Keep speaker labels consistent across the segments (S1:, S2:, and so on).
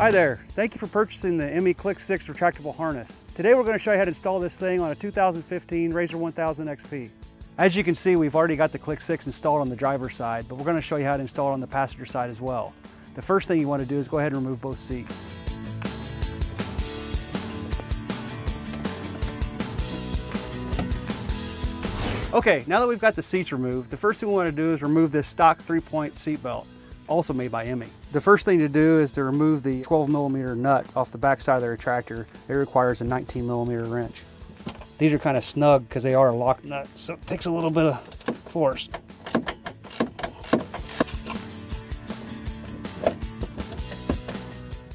S1: Hi there, thank you for purchasing the IMMI Click 6 retractable harness. Today we're going to show you how to install this thing on a 2015 RZR 1000 XP. As you can see, we've already got the Click 6 installed on the driver's side, but we're going to show you how to install it on the passenger side as well. The first thing you want to do is go ahead and remove both seats. Okay, now that we've got the seats removed, the first thing we want to do is remove this stock three-point seat belt, also made by IMMI. The first thing to do is to remove the 12 millimeter nut off the back side of the retractor. It requires a 19 millimeter wrench. These are kind of snug because they are a lock nut, so it takes a little bit of force.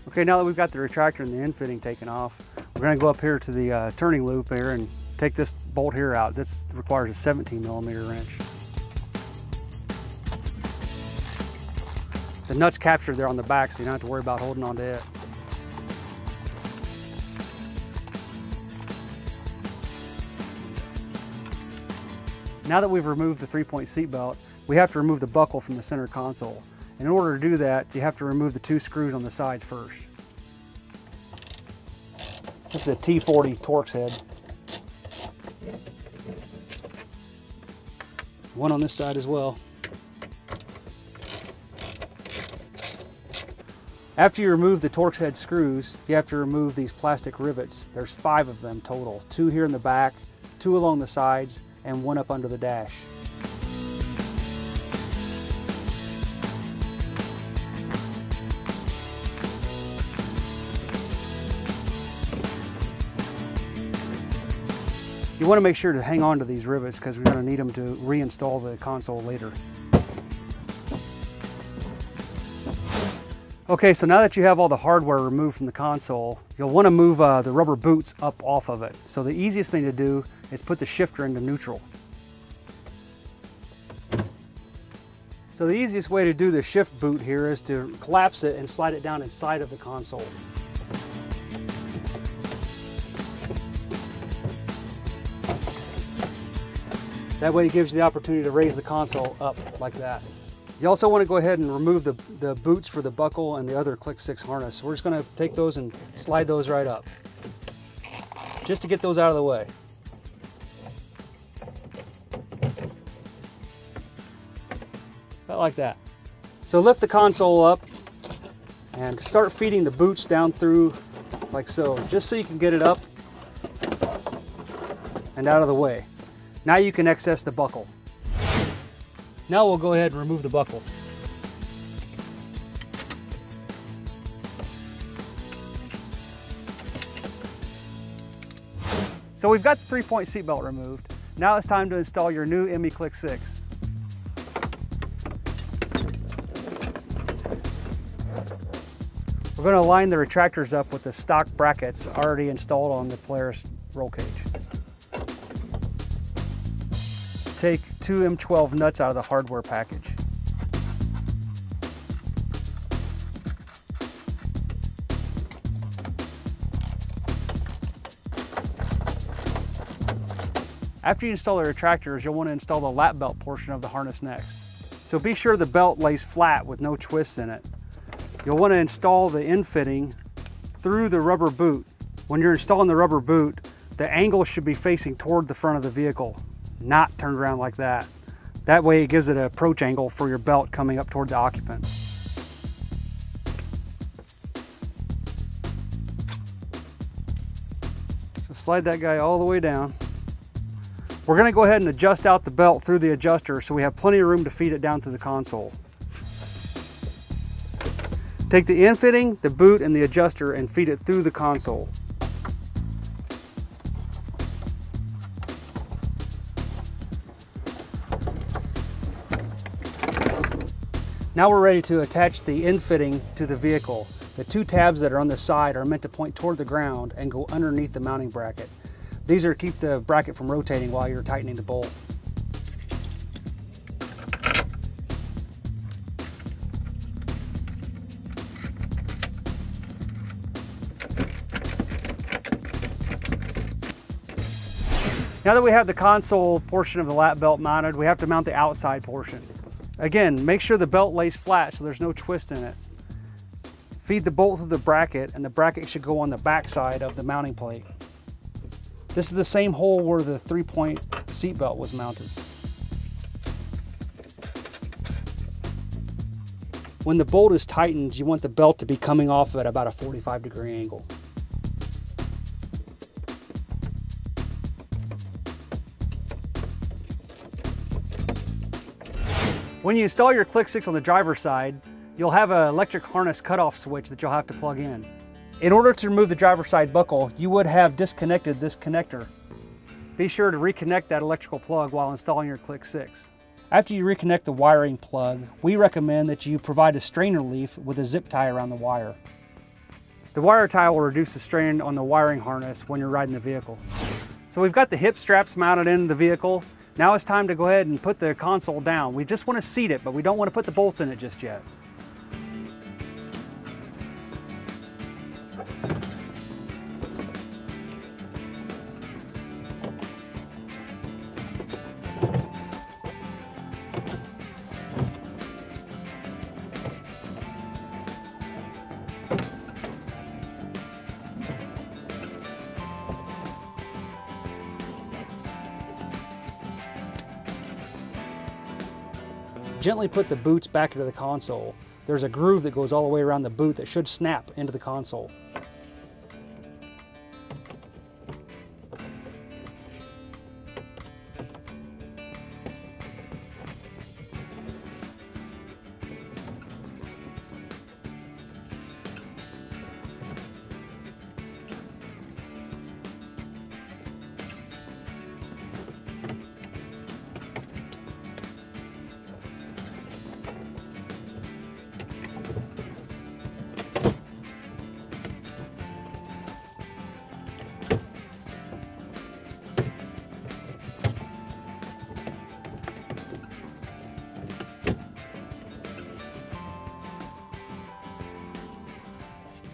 S1: Okay, now that we've got the retractor and the end fitting taken off, we're going to go up here to the uh, turning loop here and take this bolt here out. This requires a 17 millimeter wrench. The nut's captured there on the back, so you don't have to worry about holding on to it. Now that we've removed the three-point seat belt, we have to remove the buckle from the center console. In order to do that, you have to remove the two screws on the sides first. This is a T40 Torx head. One on this side as well. After you remove the Torx head screws, you have to remove these plastic rivets. There's five of them total. Two here in the back, two along the sides, and one up under the dash. You want to make sure to hang on to these rivets because we're going to need them to reinstall the console later. Okay, so now that you have all the hardware removed from the console, you'll want to move uh, the rubber boots up off of it. So the easiest thing to do is put the shifter into neutral. So the easiest way to do the shift boot here is to collapse it and slide it down inside of the console. That way it gives you the opportunity to raise the console up like that. You also want to go ahead and remove the, the boots for the buckle and the other Click 6 harness. We're just going to take those and slide those right up. Just to get those out of the way. About like that. So lift the console up and start feeding the boots down through like so, just so you can get it up and out of the way. Now you can access the buckle. Now we'll go ahead and remove the buckle. So we've got the three-point seatbelt removed. Now it's time to install your new IMMI Click 6. We're going to line the retractors up with the stock brackets already installed on the Polaris roll cage. take two M12 nuts out of the hardware package. After you install the retractors, you'll want to install the lap belt portion of the harness next. So be sure the belt lays flat with no twists in it. You'll want to install the end fitting through the rubber boot. When you're installing the rubber boot, the angle should be facing toward the front of the vehicle not turned around like that. That way it gives it an approach angle for your belt coming up toward the occupant. So slide that guy all the way down. We're gonna go ahead and adjust out the belt through the adjuster so we have plenty of room to feed it down through the console. Take the end fitting, the boot, and the adjuster and feed it through the console. Now we're ready to attach the end fitting to the vehicle. The two tabs that are on the side are meant to point toward the ground and go underneath the mounting bracket. These are to keep the bracket from rotating while you're tightening the bolt. Now that we have the console portion of the lap belt mounted, we have to mount the outside portion. Again, make sure the belt lays flat so there's no twist in it. Feed the bolt through the bracket and the bracket should go on the back side of the mounting plate. This is the same hole where the three-point seat belt was mounted. When the bolt is tightened, you want the belt to be coming off at about a 45 degree angle. When you install your Click 6 on the driver's side, you'll have an electric harness cutoff switch that you'll have to plug in. In order to remove the driver's side buckle, you would have disconnected this connector. Be sure to reconnect that electrical plug while installing your Click 6. After you reconnect the wiring plug, we recommend that you provide a strain relief with a zip tie around the wire. The wire tie will reduce the strain on the wiring harness when you're riding the vehicle. So we've got the hip straps mounted in the vehicle. Now it's time to go ahead and put the console down. We just want to seat it, but we don't want to put the bolts in it just yet. Gently put the boots back into the console. There's a groove that goes all the way around the boot that should snap into the console.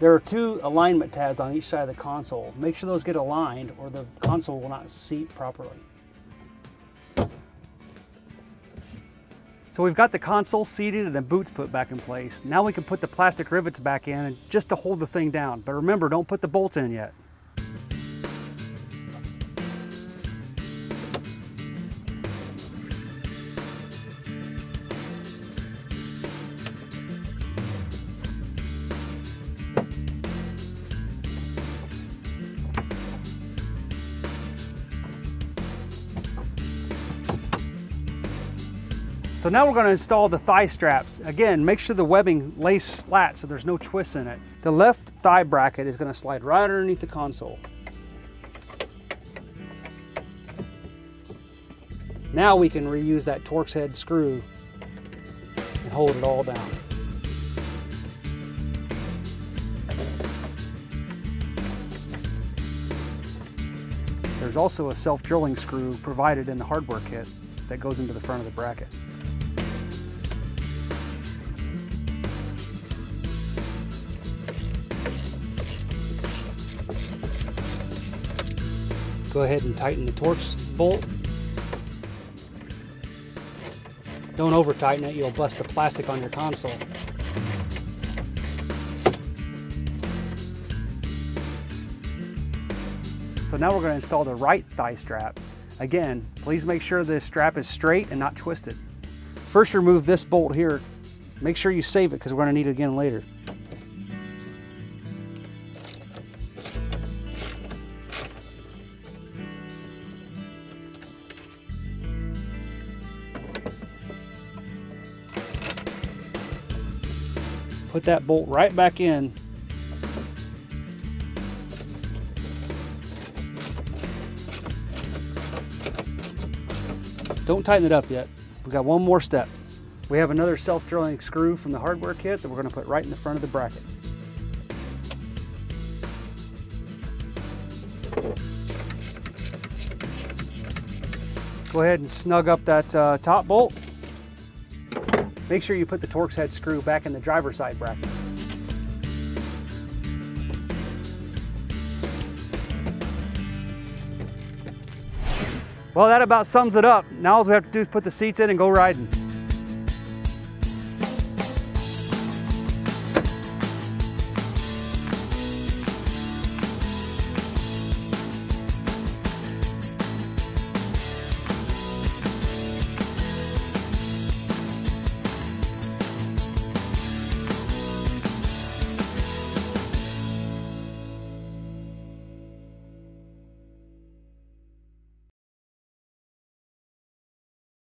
S1: There are two alignment tabs on each side of the console. Make sure those get aligned or the console will not seat properly. So we've got the console seated and the boots put back in place. Now we can put the plastic rivets back in just to hold the thing down. But remember, don't put the bolts in yet. So now we're going to install the thigh straps. Again, make sure the webbing lays flat so there's no twists in it. The left thigh bracket is going to slide right underneath the console. Now we can reuse that Torx head screw and hold it all down. There's also a self-drilling screw provided in the hardware kit that goes into the front of the bracket. Go ahead and tighten the Torx bolt. Don't over tighten it, you'll bust the plastic on your console. So now we're going to install the right thigh strap. Again, please make sure the strap is straight and not twisted. First remove this bolt here. Make sure you save it because we're going to need it again later. Put that bolt right back in. Don't tighten it up yet. We've got one more step. We have another self-drilling screw from the hardware kit that we're going to put right in the front of the bracket. Go ahead and snug up that uh, top bolt. Make sure you put the Torx head screw back in the driver's side bracket. Well, that about sums it up. Now all we have to do is put the seats in and go riding.